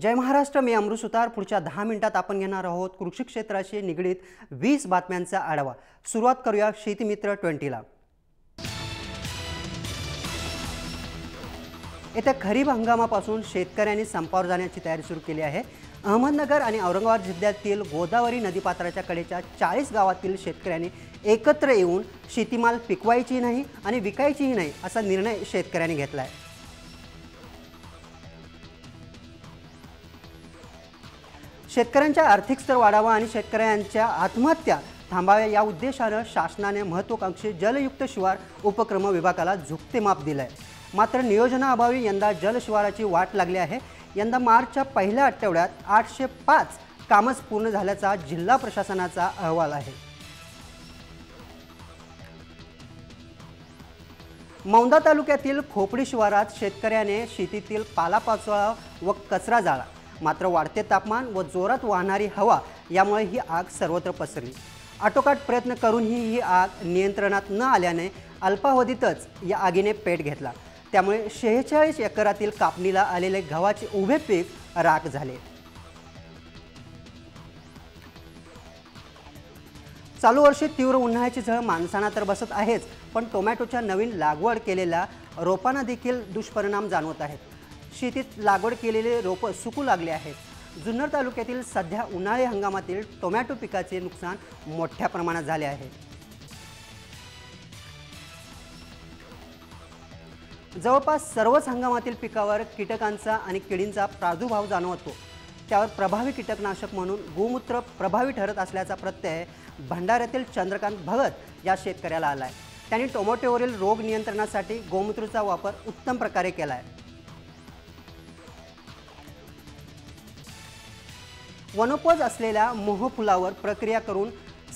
जय महाराष्ट्र मी अमृत सुतार. पुढच्या दहा मिनिटात आपण घेणार आहोत कृषी क्षेत्राशी निगडीत वीस बातम्यांचा आढावा. सुरुवात करूया शेतीमित्र ट्वेंटीला. येत्या खरीप हंगामापासून शेतकऱ्यांनी संपावर जाण्याची तयारी सुरू केली आहे. अहमदनगर आणि औरंगाबाद जिल्ह्यातील गोदावरी नदीपात्राच्या कडेच्या चाळीस गावातील शेतकऱ्यांनी एकत्र येऊन शेतीमाल पिकवायची नाही आणि विकायचीही नाही असा निर्णय शेतकऱ्यांनी घेतला आहे शेतकऱ्यांच्या आर्थिक स्तर वाढावा आणि शेतकऱ्यांच्या आत्महत्या थांबाव्या या उद्देशानं शासनाने महत्त्वाकांक्षी जलयुक्त शिवार उपक्रम विभागाला झुकते माप दिलं आहे मात्र नियोजनाअभावी यंदा जलशिवाराची वाट लागली आहे. यंदा मार्चच्या पहिल्या आठवड्यात आठशे पाच कामच पूर्ण झाल्याचा जिल्हा प्रशासनाचा अहवाल आहे. मौंदा तालुक्यातील खोपडी शिवारात शेतकऱ्याने शेतीतील पालापाचोळा व कचरा जाळा मात्र वाढते तापमान व जोरात वाहणारी हवा यामुळे ही आग सर्वत्र पसरली. आटोकाट प्रयत्न करूनही ही आग नियंत्रणात न आल्याने अल्पावधीतच या आगीने पेट घेतला. त्यामुळे शेहेचाळीस एकरातील कापणीला आलेले गव्हाचे उभे पीक राख झाले. चालू वर्षी तीव्र उन्हाळ्याची झळ माणसांना तर बसत आहेच पण टोमॅटोच्या नवीन लागवड केलेल्या रोपांना देखील दुष्परिणाम जाणवत आहेत. शेतीत लागवड केलेले रोपं सुकू लागले आहेत. जुन्नर तालुक्यातील सध्या उन्हाळी हंगामातील टोमॅटो पिकाचे नुकसान मोठ्या प्रमाणात झाले आहे. जवळपास सर्वच हंगामातील पिकावर कीटकांचा आणि किडींचा प्रादुर्भाव जाणवतो. त्यावर प्रभावी कीटकनाशक म्हणून गोमूत्र प्रभावी ठरत असल्याचा प्रत्यय भंडाऱ्यातील चंद्रकांत भगत या शेतकऱ्याला आला आहे त्यांनी टोमॅटोवरील रोग नियंत्रणासाठी गोमूत्राचा वापर उत्तम प्रकारे केला आहे वनोपज असलेल्या मोहफुलावर प्रक्रिया करून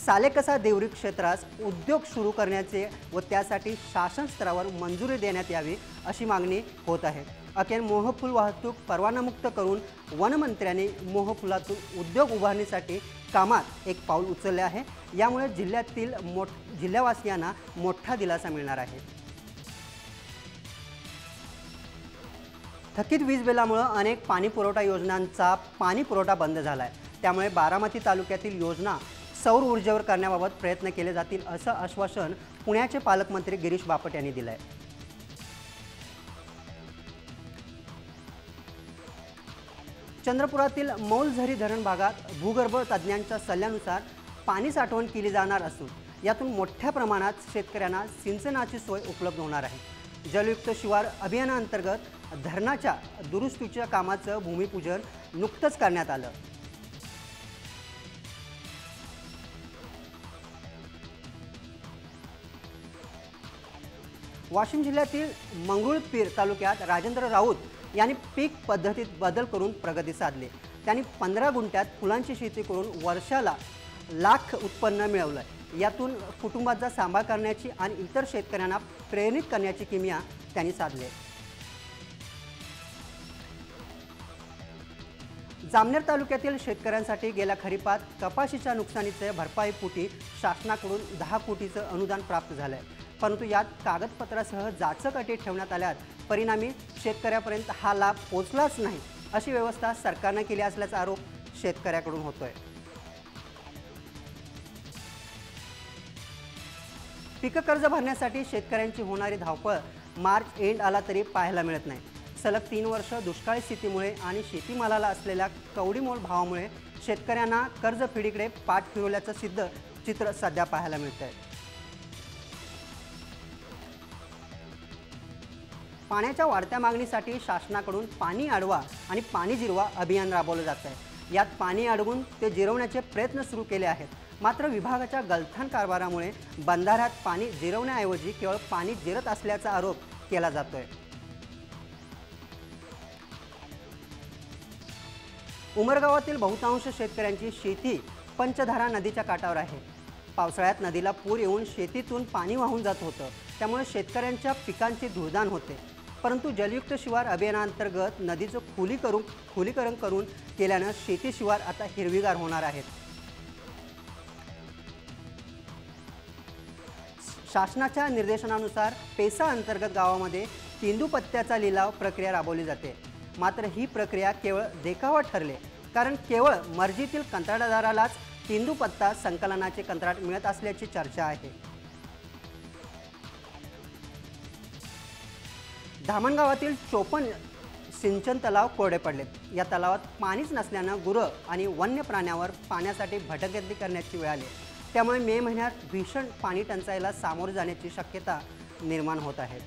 सालेकसा देवरी क्षेत्रास उद्योग सुरू करण्याचे व त्यासाठी शासन स्तरावर मंजुरी देण्यात यावी अशी मागणी होत आहे. अखेर मोहफूल वाहतूक परवानामुक्त करून वनमंत्र्यांनी मोहफुलातून उद्योग उभारणीसाठी कामात एक पाऊल उचलले आहे. यामुळे जिल्ह्यातील मोठ जिल्ह्यावासियांना मोठा दिलासा मिळणार आहे. थकीत वीज बिलामुळं अनेक पाणी पुरवठा योजनांचा पाणी पुरवठा बंद झाला आहे त्यामुळे बारामती तालुक्यातील योजना सौर ऊर्जेवर करण्याबाबत प्रयत्न केले जातील असं आश्वासन पुण्याचे पालकमंत्री गिरीश बापट यांनी दिलं आहे चंद्रपुरातील मौलझरी धरण भागात भूगर्भ तज्ज्ञांच्या सल्ल्यानुसार पाणी साठवण केली जाणार असून यातून मोठ्या प्रमाणात शेतकऱ्यांना सिंचनाची सोय उपलब्ध होणार आहे. जलयुक्त शिवार अभियानाअंतर्गत धरणाच्या दुरुस्तीच्या कामाचं भूमिपूजन नुकतंच करण्यात आलं. वाशिम जिल्ह्यातील मंगरुळपीर तालुक्यात राजेंद्र राऊत यांनी पीक पद्धतीत बदल करून प्रगती साधली. त्यांनी पंधरा गुंठ्यात फुलांची शेती करून वर्षाला लाख उत्पन्न मिळवलं यातून कुटुंबाचा सांभाळ करण्याची आणि इतर शेतकऱ्यांना प्रेरित करण्याची किमिया त्यांनी साधली जामनेर तालुक्यातील शेतकऱ्यांसाठी गेल्या खरीपात कपाशीच्या नुकसानीचे भरपाईपोटी शासनाकडून दहा कोटीचं अनुदान प्राप्त झालं आहे परंतु यात कागदपत्रासह जाचक अटी ठेवण्यात आल्यात. परिणामी शेतकऱ्यापर्यंत हा लाभ पोचलाच नाही अशी व्यवस्था सरकारनं केली असल्याचा आरोप शेतकऱ्याकडून होतोय. पीक कर्ज भरण्यासाठी शेतकऱ्यांची होणारी धावपळ मार्च एंड आला तरी पाहायला मिळत नाही. सलग तीन वर्ष दुष्काळी स्थितीमुळे आणि शेतीमालाला असलेल्या कवडीमोल भावामुळे शेतकऱ्यांना कर्जफेडीकडे पाठ फिरवल्याचं सिद्ध चित्र सध्या पाहायला मिळत आहे पाण्याच्या वाढत्या मागणीसाठी शासनाकडून पाणी अडवा आणि पाणी जिरवा अभियान राबवलं जात आहे यात पाणी अडवून ते जिरवण्याचे प्रयत्न सुरू केले आहेत. मात्र विभागाच्या गलथान कारभारामुळे बंधाऱ्यात पाणी जिरवण्याऐवजी केवळ पाणी जिरत असल्याचा आरोप केला जातोय. उमरगावातील बहुतांश शेतकऱ्यांची शेती पंचधारा नदीच्या काठावर आहे. पावसाळ्यात नदीला पूर येऊन शेतीतून पाणी वाहून जात होतं. त्यामुळे शेतकऱ्यांच्या पिकांची धुळदाण होते. परंतु जलयुक्त शिवार अभियानांतर्गत नदीचं खुली करून खुलीकरण करून केल्यानं शेती शिवार आता हिरवीगार होणार आहेत शासनाच्या निर्देशनानुसार पेसा अंतर्गत गावामध्ये तेंदूपत्त्याचा लिलाव प्रक्रिया राबवली जाते. मात्र ही प्रक्रिया केवळ देखावा ठरले कारण केवळ मर्जीतील कंत्राटदारालाच तेंदूपत्ता संकलनाचे कंत्राट मिळत असल्याची चर्चा आहे. धामणगावातील चोपन्न सिंचन तलाव कोरडे पडलेत या तलावात पाणीच नसल्यानं गुरं आणि वन्य प्राण्यावर पाण्यासाठी भटकंती करण्याची वेळ आली. त्यामुळे मे महिन्यात भीषण पाणी टंचाईला सामोरे जाण्याची शक्यता निर्माण होत आहे.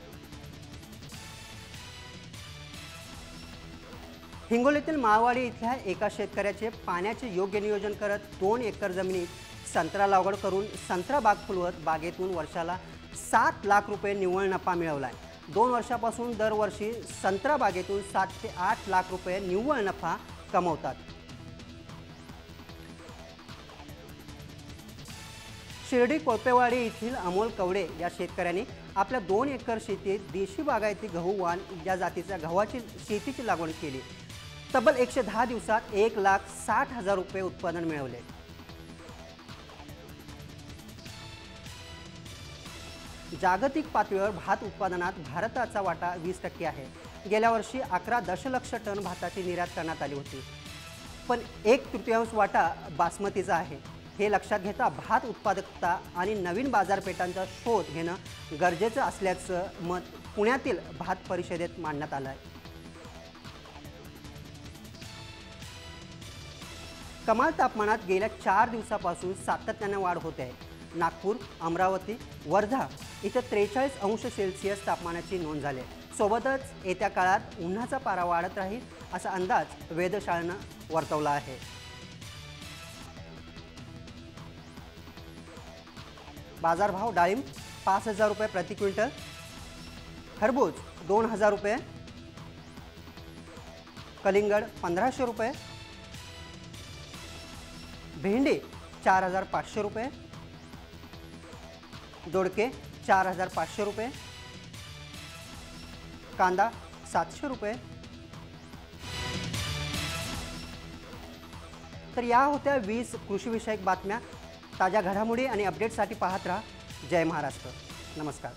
हिंगोलीतील माळवाडी इथल्या एका शेतकऱ्याचे पाण्याचे योग्य नियोजन करत दोन एकर जमिनीत संत्रा लागवड करून संत्रा बाग फुलवत बागेतून वर्षाला सात लाख रुपये निव्वळ नफा मिळवला आहे दोन वर्षापासून दरवर्षी संत्रा बागेतून सात ते आठ लाख रुपये निव्वळ नफा कमवतात. शिर्डी कोळपेवाडी येथील अमोल कवडे या शेतकऱ्याने आपल्या दोन एकर शेतीत देशी बागायती गहू वाण या जातीच्या गव्हाची शेतीची लागवड केली. तब्बल एकशे दहा दिवसात एक लाख साठ हजार रुपये उत्पादन मिळवले. जागतिक पातळीवर भात उत्पादनात भारताचा वाटा वीस टक्के आहे. गेल्या वर्षी अकरा दशलक्ष टन भाताची निर्यात करण्यात आली होती. पण एक तृतीयांश वाटा बासमतीचा आहे. हे लक्षात घेता भात उत्पादकता आणि नवीन बाजारपेठांचा शोध घेणं गरजेचं असल्याचं मत पुण्यातील भात परिषदेत मांडण्यात आलं आहे कमाल तापमानात गेल्या चार दिवसापासून सातत्यानं वाढ होते आहे. नागपूर अमरावती वर्धा इथं त्रेचाळीस अंश सेल्सिअस तापमानाची नोंद झाली आहे. सोबतच येत्या काळात उन्हाचा पारा वाढत राहील असा अंदाज वेधशाळेनं वर्तवला आहे. बाजारभाव डाळिंब पाच हजार रुपये प्रति क्विंटल. खरबूज दोन हजार रुपये. कलिंगड पंधराशे रुपये. भेंडी चार हजार पाचशे रुपये. दोडके चार हजार पाचशे रुपये. कांदा सातशे रुपये. तर या होत्या वीस कृषीविषयक बातम्या. ताज्या घडामोडी आणि अपडेटसाठी पाहत राहा. जय महाराष्ट्र. नमस्कार.